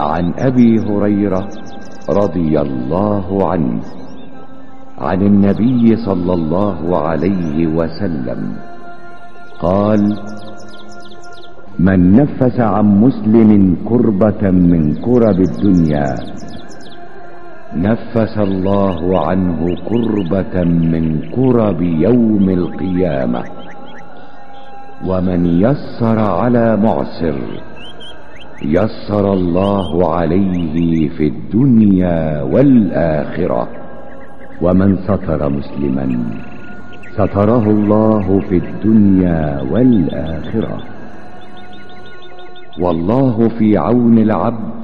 عن أبي هريرة رضي الله عنه عن النبي صلى الله عليه وسلم قال من نفس عن مسلم كربة من كرب الدنيا نفس الله عنه كربة من كرب يوم القيامة ومن يسر على معسر يسر الله عليه في الدنيا والآخرة. ومن ستر مسلما ستره الله في الدنيا والآخرة. والله في عون العبد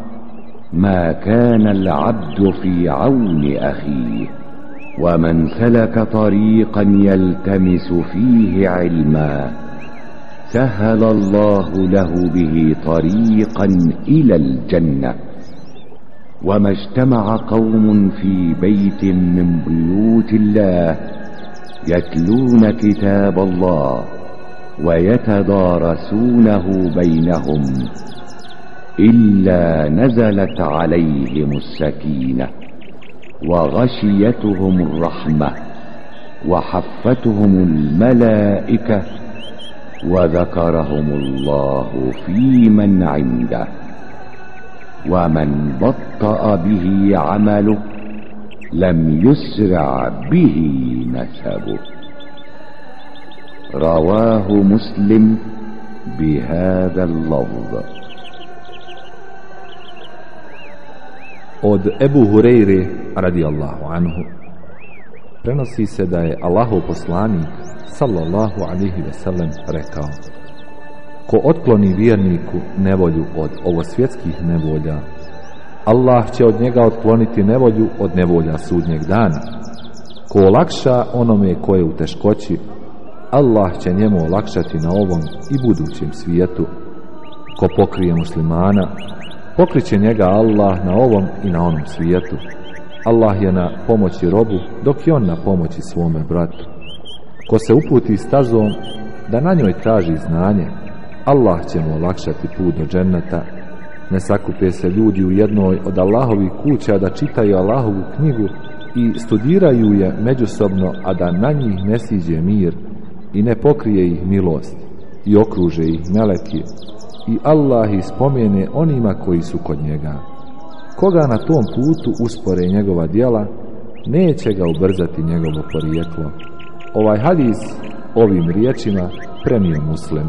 ما كان العبد في عون أخيه. ومن سلك طريقا يلتمس فيه علما سهل الله له به طريقا إلى الجنة؟ وما اجتمع قوم في بيت من بيوت الله يتلون كتاب الله ويتدارسونه بينهم إلا نزلت عليهم السكينة وغشيتهم الرحمة وحفتهم الملائكة وذكرهم الله في من عنده ومن بطأ به عمله لم يسرع به نسبه. رواه مسلم بهذا اللفظ. Od Ebu Hureyre radijallahu anhu. Prenosi se da je Allahov poslanik sallallahu alihi wasallam rekao Ko otkloni vjerniku nevolju od ovosvjetskih nevolja, Allah će od njega otkloniti nevolju od nevolja sudnjeg dana. Ko olakša onome koje je u teškoći, Allah će njemu olakšati na ovom i budućem svijetu. Ko pokrije muslimana, pokriće njega Allah na ovom i na onom svijetu. Allah je na pomoći robu, dok je on na pomoći svome bratu. Ko se uputi stazom, da na njoj traži znanje, Allah će mu olakšati put do dženneta. Ne sakupe se ljudi u jednoj od Allahovih kuća da čitaju Allahovu knjigu i studiraju je međusobno, a da na njih ne siđe mir i ne pokrije ih milost i okruže ih meleki i Allah ih spomene onima koji su kod njega. Koga na tom putu uspore njegova djela, neće ga ubrzati njegovo porijeklo. Ovaj hadis ovim riječima premio muslim.